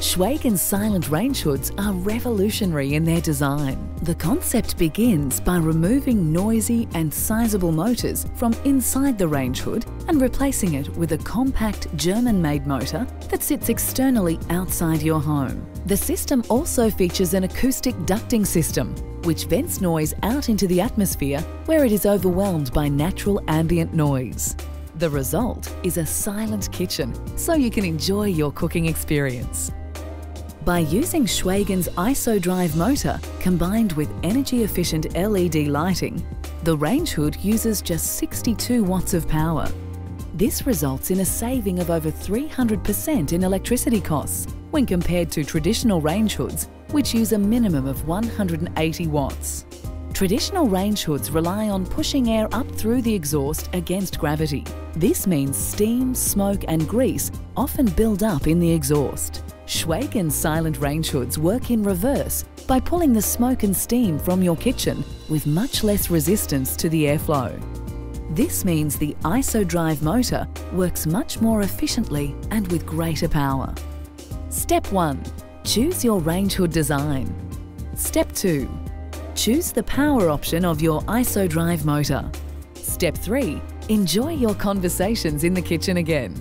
Schweigen's silent range hoods are revolutionary in their design. The concept begins by removing noisy and sizable motors from inside the range hood and replacing it with a compact German-made motor that sits externally outside your home. The system also features an acoustic ducting system which vents noise out into the atmosphere where it is overwhelmed by natural ambient noise. The result is a silent kitchen, so you can enjoy your cooking experience. By using Schweigen's ISO-Drive motor combined with energy-efficient LED lighting, the range hood uses just 62 watts of power. This results in a saving of over 300% in electricity costs when compared to traditional range hoods which use a minimum of 180 watts. Traditional range hoods rely on pushing air up through the exhaust against gravity. This means steam, smoke and grease often build up in the exhaust. Schweigen's silent range hoods work in reverse by pulling the smoke and steam from your kitchen with much less resistance to the airflow. This means the ISO-Drive motor works much more efficiently and with greater power. Step 1. Choose your range hood design. Step 2. Choose the power option of your ISO-Drive motor. Step 3. Enjoy your conversations in the kitchen again.